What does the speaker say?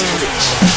Rich.